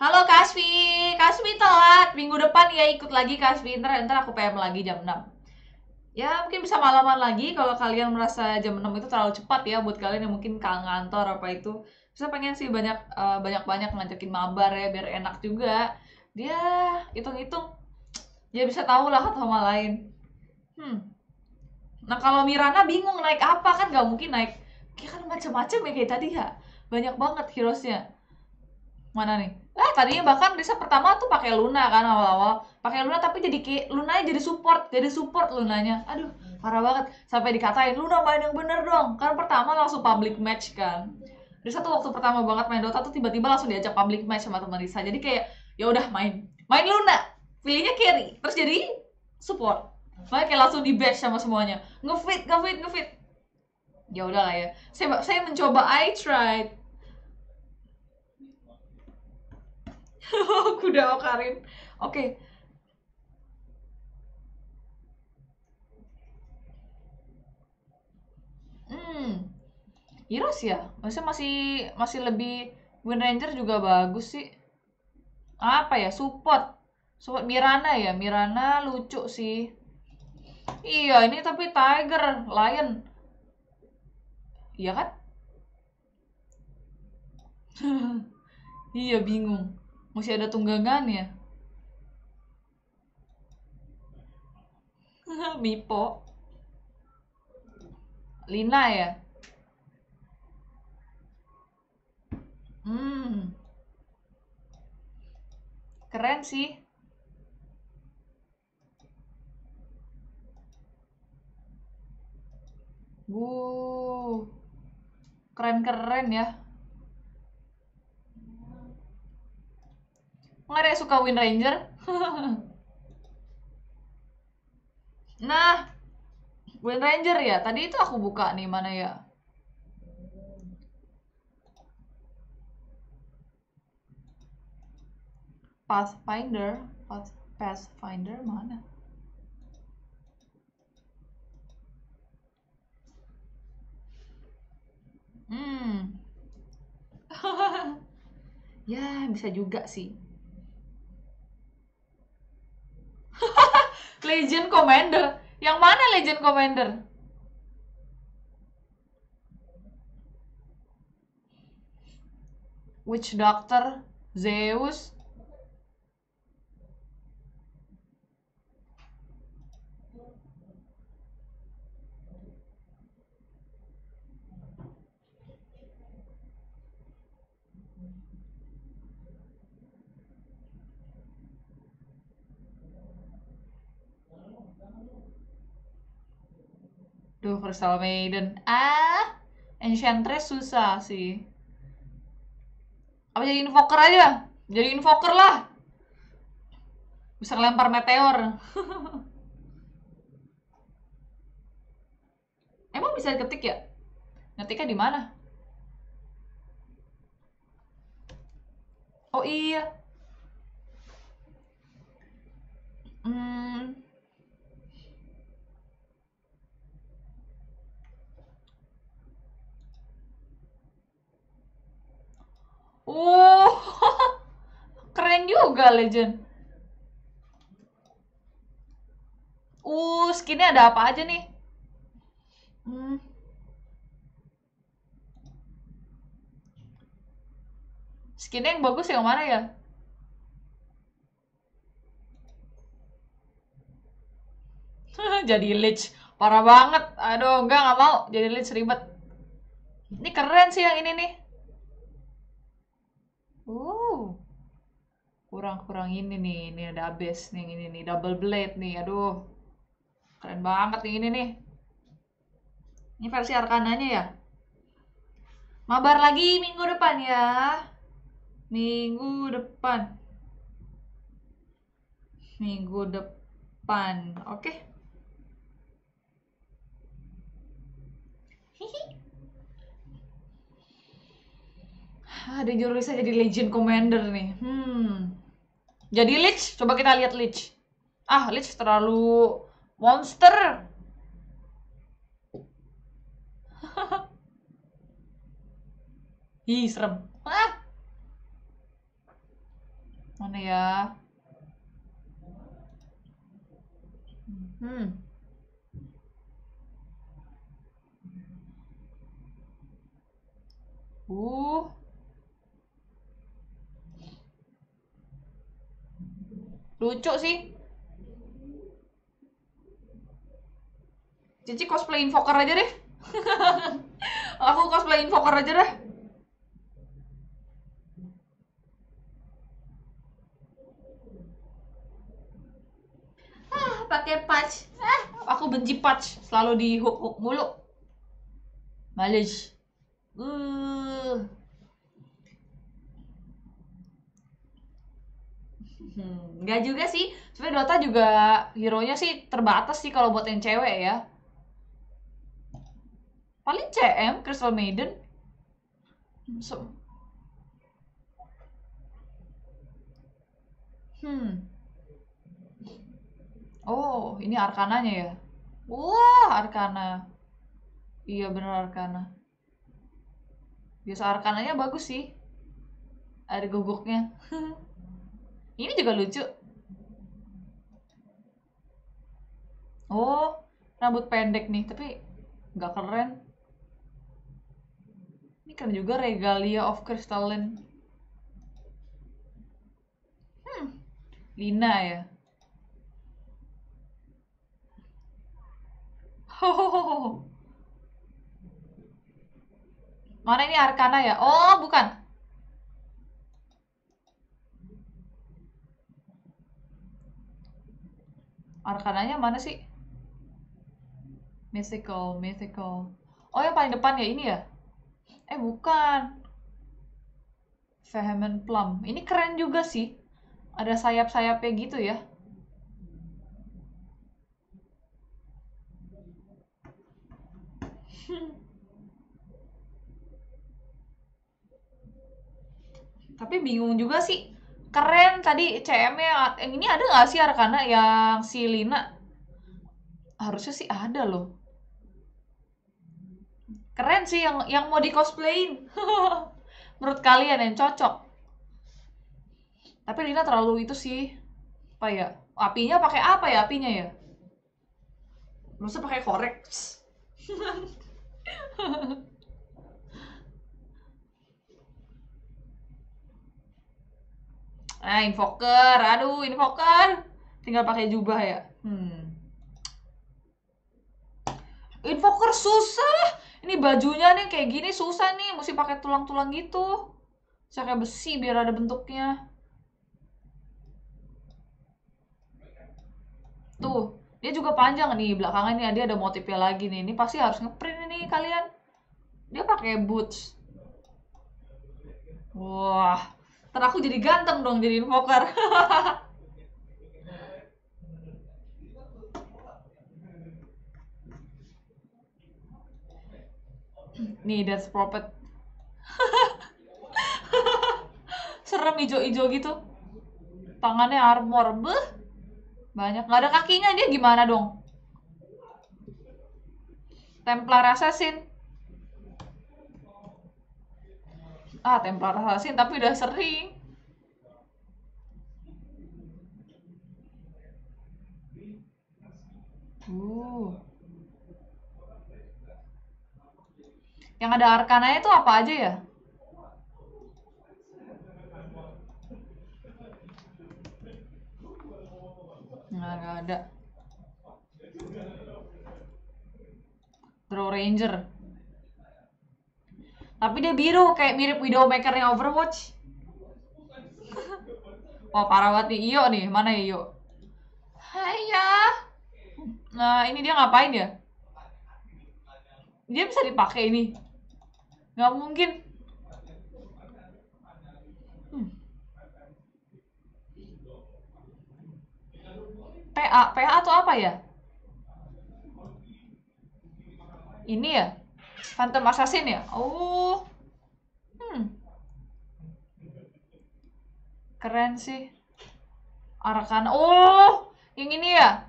Halo Kasvi, Kasvi telat. Minggu depan ya ikut lagi Kasvi. Ntar, ntar aku PM lagi jam 6. Ya mungkin bisa malaman lagi kalau kalian merasa jam 6 itu terlalu cepat ya buat kalian yang mungkin kangen ngantor apa itu. Bisa pengen sih banyak uh, banyak-banyak ngajakin mabar ya biar enak juga. Dia hitung-hitung dia bisa tahu lah sama lain. Hmm. Nah kalau Mirana bingung naik apa kan nggak mungkin naik. Kayak kan macam-macam ya kayak tadi ya. Banyak banget heroesnya. Mana nih? Ah, tadinya bahkan Risa pertama tuh pakai Luna kan awal-awal. Pakai Luna tapi jadi kayak Lunanya jadi support, jadi support Lunanya. Aduh, parah banget. Sampai dikatain, "Luna main yang bener dong." Kan pertama langsung public match kan. Risa tuh waktu pertama banget main Dota tuh tiba-tiba langsung diajak public match sama teman Risa. Jadi kayak ya udah main. Main Luna. Pilihnya carry. Terus jadi support. Makanya kayak langsung di batch sama semuanya. Ngefit, ngefit, ngefit. Ya udahlah ya. Saya saya mencoba I tried kuda Okarin. Oke. Okay. Hmm. Heroes ya? Maksudnya masih masih lebih Wind Ranger juga bagus sih. Apa ya? Support. Support Mirana ya. Mirana lucu sih. Iya, ini tapi Tiger, Lion. Iya kan? iya, bingung. Masih ada tunggangan ya? Mipo. Lina ya? Hmm. Keren sih. Wuh. Keren-keren ya. Nggak ada yang suka Wind Ranger? nah, Wind Ranger ya. Tadi itu aku buka nih, mana ya? Pathfinder, Path, Pathfinder mana? Hmm. ya, bisa juga sih. Legend Commander. Yang mana Legend Commander? Witch Doctor, Zeus. Duh, Crystal Maiden. Ah, Enchantress susah sih. Apa jadi invoker aja? Jadi invoker lah. Bisa ngelempar meteor. Emang bisa diketik ya? Ngetiknya di mana? Oh iya. Hmm. Oh, keren juga Legend. Uh, skinnya ada apa aja nih? Hmm. Skinnya yang bagus yang mana ya? jadi Lich. Parah banget. Aduh, enggak, nggak mau. Jadi Lich ribet. Ini keren sih yang ini nih. Uh. Kurang-kurang ini nih. Ini ada base nih ini nih, double blade nih. Aduh. Keren banget nih ini nih. Ini versi arkananya ya. Mabar lagi minggu depan ya. Minggu depan. Minggu depan. Oke. Hihi. Ada jurus bisa jadi Legend Commander nih. Hmm. Jadi Lich, coba kita lihat Lich. Ah, Lich terlalu monster. Ih, serem. Ah. Mana ya? Hmm. Uh. Lucu sih. Cici cosplay invoker aja deh. Aku cosplay invoker aja deh. Ah, pakai patch. Ah, aku benci patch, selalu di hook hook mulu. Males. Uh. Hmm, nggak juga sih. Sebenarnya Dota juga hero-nya sih terbatas sih kalau buat yang cewek ya. Paling CM, Crystal Maiden. So. Hmm. Oh, ini Arkananya ya. Wah, Arkana. Iya bener Arkana. Biasa Arkananya bagus sih. Ada guguknya. Ini juga lucu. Oh, rambut pendek nih, tapi nggak keren. Ini keren juga Regalia of Crystalline. Hmm, Lina ya. Hohoho. Mana ini Arkana ya? Oh, bukan. Arkananya mana sih? Mythical, mythical. Oh, yang paling depan ya ini ya? Eh, bukan. Vehement Plum. Ini keren juga sih. Ada sayap-sayapnya gitu ya. Tapi bingung juga sih. Keren tadi CM-nya. Ini ada nggak sih Arkana yang si Lina? Harusnya sih ada loh. Keren sih yang yang mau di cosplayin. Menurut kalian yang cocok. Tapi Lina terlalu itu sih. Apa ya? Apinya pakai apa ya apinya ya? Masa pakai korek? Nah, invoker. Aduh, invoker. Tinggal pakai jubah ya. Hmm. Invoker susah. Ini bajunya nih kayak gini susah nih, mesti pakai tulang-tulang gitu. Bisa kayak besi biar ada bentuknya. Tuh, dia juga panjang nih belakangnya nih dia ada motifnya lagi nih. Ini pasti harus ngeprint ini kalian. Dia pakai boots. Wah, ntar aku jadi ganteng dong jadi invoker. Nih, that's prophet. Serem ijo-ijo gitu. Tangannya armor. Beh. Banyak. Nggak ada kakinya. Dia gimana dong? Templar Assassin. Ah, Templar Assassin. Tapi udah sering. Uh. Yang ada arkananya itu apa aja ya? Nah, nggak ada. Draw Ranger. Tapi dia biru, kayak mirip Widowmaker yang Overwatch. Wah, parah banget nih. Iyo nih, mana ya Iyo? Hai Nah, ini dia ngapain ya? Dia bisa dipakai ini. Nggak mungkin. Hmm. PA, PA atau apa ya? Ini ya? Phantom Assassin ya? Oh. Hmm. Keren sih. Arkan. Oh, yang ini ya?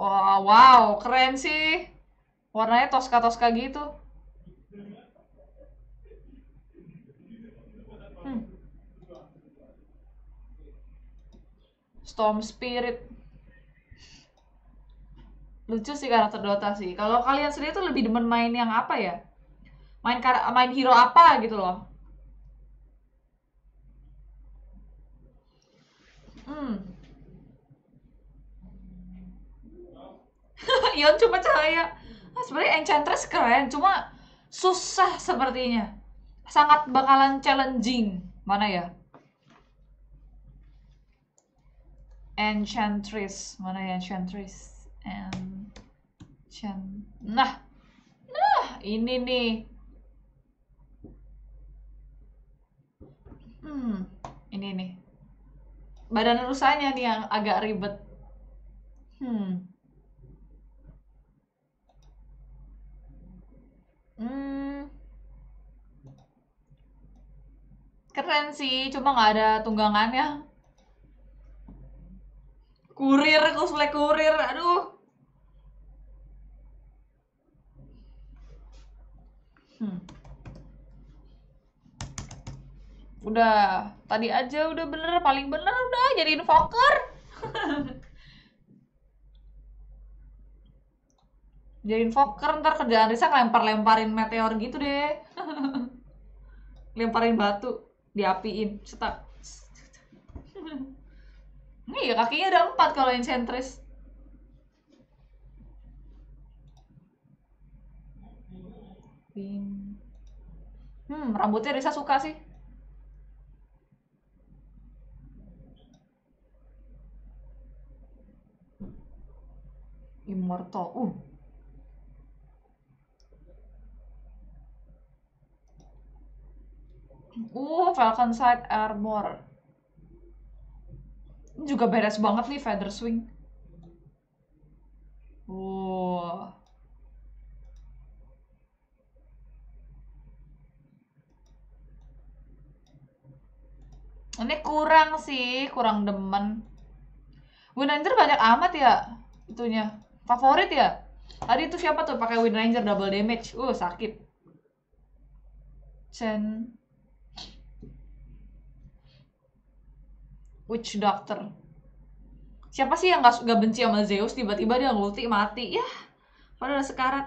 Wow, wow, keren sih. Warnanya toska-toska gitu. Hmm. Storm Spirit. Lucu sih karakter Dota sih. Kalau kalian sendiri tuh lebih demen main yang apa ya? Main kar main hero apa gitu loh. Hmm. Ion cuma cahaya. Nah, sebenarnya Enchantress keren, cuma susah sepertinya. Sangat bakalan challenging. Mana ya? Enchantress. Mana ya Enchantress? Enchant. Nah. Nah, ini nih. Hmm, ini nih. Badan rusanya nih yang agak ribet. Hmm. Hmm. Keren sih, cuma nggak ada tunggangannya. Kurir, cosplay kurir, aduh. Hmm. Udah, tadi aja udah bener, paling bener udah jadi invoker. jadi invoker ntar kerjaan Risa lempar-lemparin meteor gitu deh. Lemparin batu, diapiin, cetak. Iya kakinya ada empat kalau Enchantress. Hmm, rambutnya Risa suka sih. Immortal. Uh. Uh, Falcon Side Armor. Ini juga beres banget nih Feather Swing. Wow. Ini kurang sih, kurang demen. Wind Ranger banyak amat ya itunya. Favorit ya? Tadi itu siapa tuh pakai Wind Ranger double damage? Uh, sakit. Chen Witch Doctor. Siapa sih yang gak, gak benci sama Zeus tiba-tiba dia ngulti mati? Ya, padahal sekarat.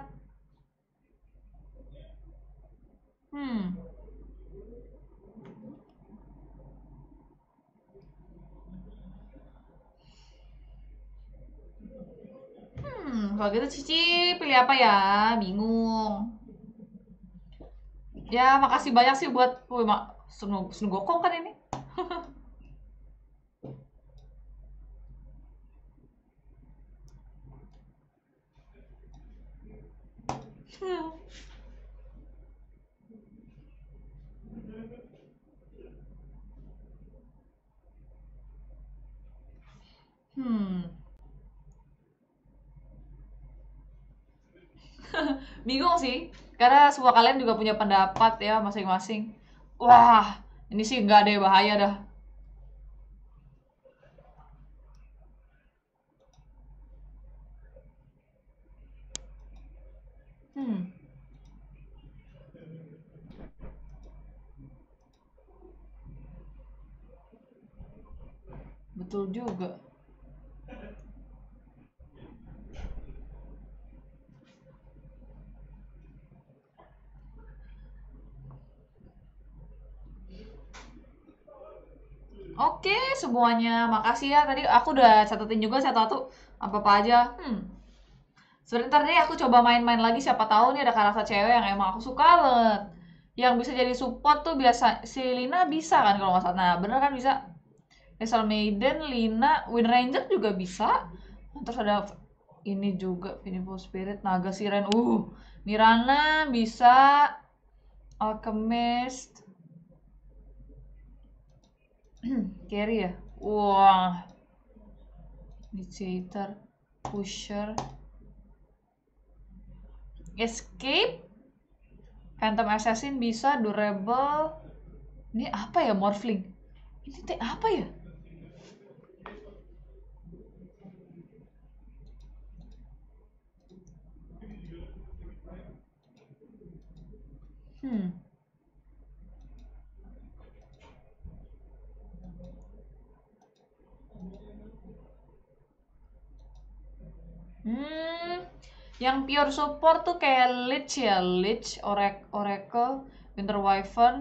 Hmm. Hmm, kalau gitu Cici pilih apa ya? Bingung. Ya, makasih banyak sih buat Wih, mak Gokong kan ini. Hmm. Bingung sih, karena semua kalian juga punya pendapat ya masing-masing. Wah, ini sih nggak ada bahaya dah. Hmm. Betul juga. Oke, semuanya. Makasih ya. Tadi aku udah catetin juga satu-satu apa-apa aja. Hmm. Sebentar deh aku coba main-main lagi siapa tahu nih ada karakter cewek yang emang aku suka banget. Yang bisa jadi support tuh biasa si Lina bisa kan kalau nggak salah. Nah, bener kan bisa. Vessel Maiden, Lina, Wind Ranger juga bisa. Terus ada ini juga Pineapple Spirit, Naga Siren. Uh, Mirana bisa. Alchemist. Carry ya? Wah. Initiator, Pusher, Escape, Phantom Assassin bisa, Durable. Ini apa ya Morphling? Ini teh apa ya? Hmm. Hmm, yang pure support tuh kayak Lich ya, Lich, Orac- Oracle, Winter Wyvern,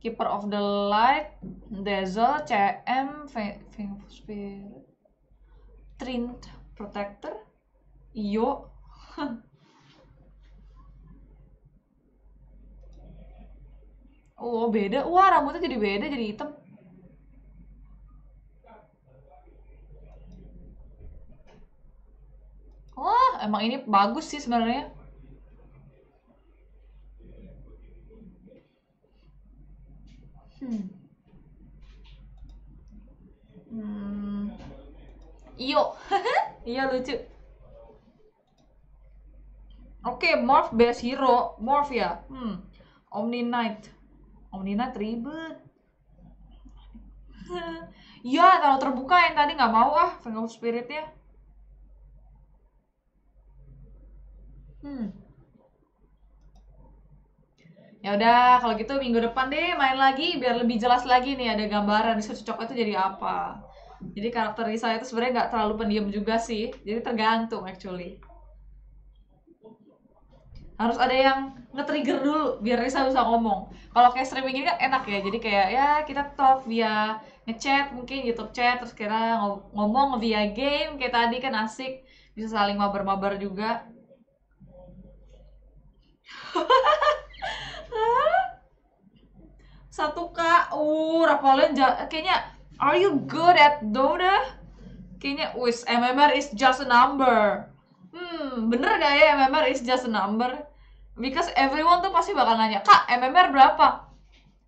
Keeper of the Light, Dazzle, CM, Fang Spirit, Trint Protector, Iyo. Oh, beda. Wah, rambutnya jadi beda, jadi hitam. Wah, emang ini bagus sih sebenarnya. Hmm. Hmm. Iyo. Iya lucu. Oke, Morph best hero. Morph ya. Hmm. Omni Knight. Omni Knight ribet. Iya, terlalu terbuka yang tadi nggak mau ah, Fang of Spirit ya. Hmm. Ya udah, kalau gitu minggu depan deh main lagi biar lebih jelas lagi nih ada gambaran di cocok itu jadi apa. Jadi karakter Risa itu sebenarnya nggak terlalu pendiam juga sih, jadi tergantung actually. Harus ada yang nge-trigger dulu biar Risa bisa ngomong. Kalau kayak streaming ini kan enak ya, jadi kayak ya kita talk via ngechat mungkin YouTube chat terus kira ngomong via game kayak tadi kan asik bisa saling mabar-mabar juga. Satu kak, uh, Rafaelen kayaknya Are you good at Dota? Kayaknya, wis MMR is just a number. Hmm, bener gak ya MMR is just a number? Because everyone tuh pasti bakal nanya, Kak, MMR berapa?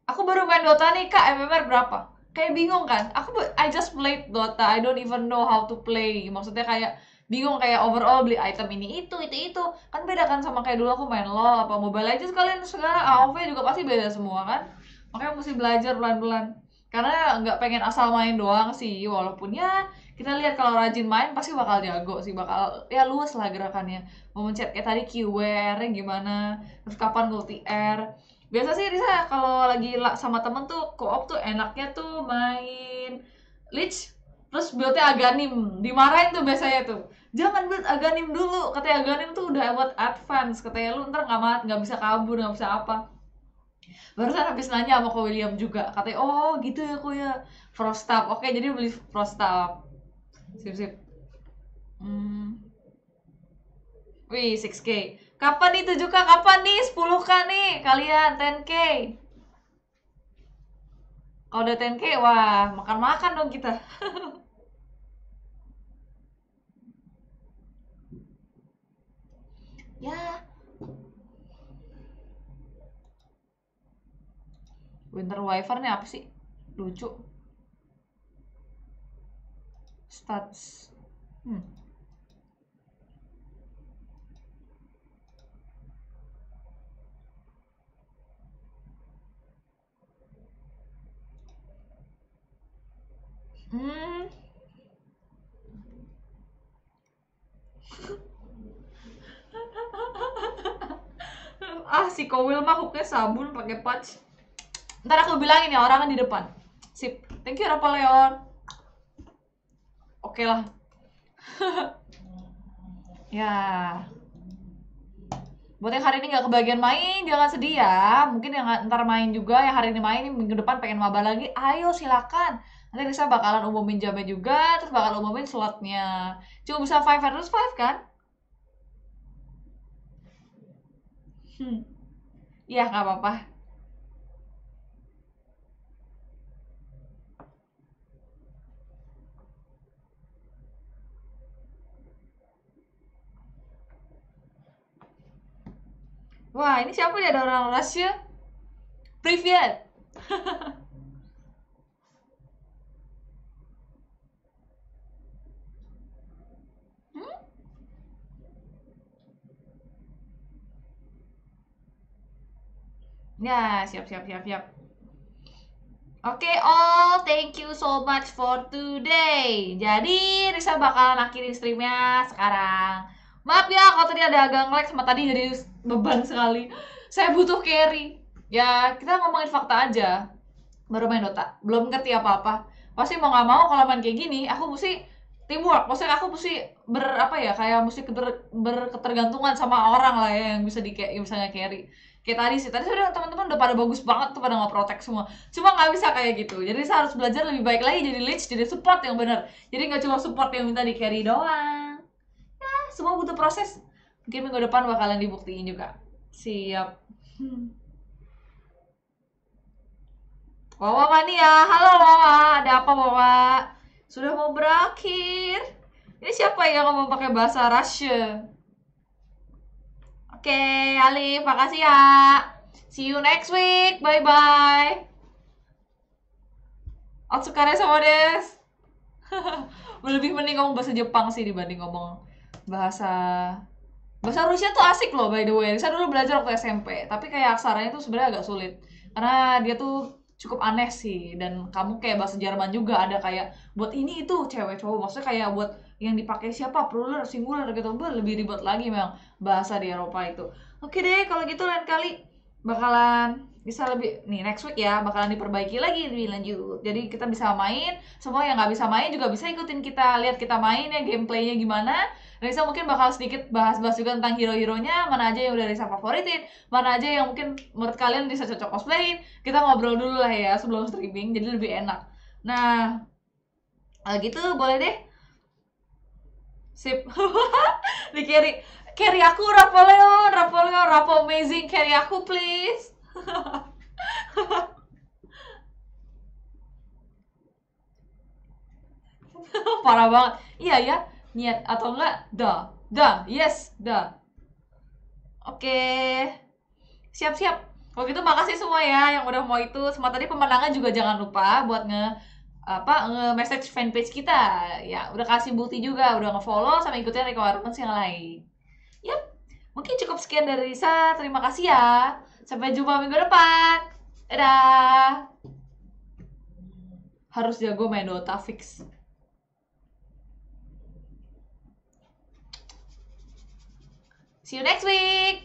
Aku baru main Dota nih, Kak, MMR berapa? Kayak bingung kan? Aku, I just played Dota, I don't even know how to play. Maksudnya kayak, bingung kayak overall beli item ini itu itu itu. Kan beda kan sama kayak dulu aku main LoL apa Mobile Legends kalian sekarang AoV juga pasti beda semua kan. Makanya mesti belajar pelan-pelan. Karena nggak pengen asal main doang sih. Walaupun ya kita lihat kalau rajin main pasti bakal jago sih. Bakal ya luas lah gerakannya. Mau mencet kayak tadi QR gimana. Terus kapan go TR biasa sih Risa kalau lagi sama temen tuh co-op tuh enaknya tuh main Lich terus buildnya aganim dimarahin tuh biasanya tuh jangan build aganim dulu. Katanya aganim tuh udah buat advance. Katanya lu ntar nggak mat nggak bisa kabur nggak bisa apa. Barusan habis nanya sama ko William juga. Katanya oh gitu ya ko ya. Frostap oke jadi beli frostap sip sip. Hmm. wih 6k kapan nih? 7k kapan nih? 10k nih? Kalian 10k kalau udah 10k wah makan-makan dong kita ya Winter Wyvern nih apa sih? Lucu. Stats. Hmm. Hmm. ah si Kowil mah hooknya sabun pakai patch ntar aku bilangin ya orang di depan. Sip. Thank you Napoleon oke lah. Ya. Buat yang hari ini nggak kebagian main jangan sedih ya. Mungkin yang ntar main juga yang hari ini main minggu depan pengen maba lagi. Ayo silakan. Nanti bisa bakalan umumin jamnya juga terus bakal umumin slotnya. Cuma bisa five versus five kan hmm. ya nggak apa-apa Wah, ini siapa nih? Ada orang Rusia? Privyet. Ya, siap, siap, siap, siap. Oke, okay, all, thank you so much for today. Jadi, Risa bakalan akhirin streamnya sekarang. Maaf ya kalau tadi ada agak ngelag sama tadi jadi beban sekali. Saya butuh carry. Ya, kita ngomongin fakta aja. Baru main Dota, belum ngerti apa-apa. Pasti mau nggak mau kalau main kayak gini, aku mesti teamwork. Maksudnya aku mesti ber apa ya, kayak mesti keter, berketergantungan sama orang lah ya yang bisa di yang misalnya carry. Kayak tadi sih, tadi sudah teman-teman udah pada bagus banget tuh pada nggak protek semua. Cuma nggak bisa kayak gitu. Jadi saya harus belajar lebih baik lagi jadi lead, jadi support yang benar. Jadi nggak cuma support yang minta di carry doang semua butuh proses mungkin minggu depan bakalan dibuktiin juga siap. Wawa mania, halo Wawa, ada apa Wawa? Sudah mau berakhir. Ini siapa yang ngomong pakai bahasa Rusia? Oke, Alif, makasih ya. See you next week. Bye bye. Otsukare sama des. Lebih mending ngomong bahasa Jepang sih dibanding ngomong bahasa bahasa Rusia tuh asik loh by the way. Saya dulu belajar waktu SMP, tapi kayak aksaranya tuh sebenarnya agak sulit. Karena dia tuh cukup aneh sih dan kamu kayak bahasa Jerman juga ada kayak buat ini itu cewek cowok maksudnya kayak buat yang dipakai siapa plural singular gitu lebih ribet lagi memang bahasa di Eropa itu oke deh kalau gitu lain kali bakalan bisa lebih nih next week ya bakalan diperbaiki lagi lebih lanjut jadi kita bisa main semua yang nggak bisa main juga bisa ikutin kita lihat kita main ya gameplaynya gimana Risa mungkin bakal sedikit bahas-bahas juga tentang hero-heronya, mana aja yang udah Risa favoritin, mana aja yang mungkin menurut kalian bisa cocok cosplayin. Kita ngobrol dulu lah ya sebelum streaming, jadi lebih enak. Nah, gitu boleh deh. Sip. Di carry. Carry aku Rapoleon, Rapoleon, Rapo amazing, carry aku please. Parah banget. Iya ya, niat atau enggak dah dah yes dah oke siap-siap kalau gitu makasih semua ya yang udah mau itu semua tadi pemenangnya juga jangan lupa buat nge apa nge message fanpage kita. Ya udah kasih bukti juga udah nge follow sama ikutin requirements yang lain. Yap mungkin cukup sekian dari Risa. Terima kasih ya. Sampai jumpa minggu depan. Dadah. Harus jago main Dota fix. See you next week!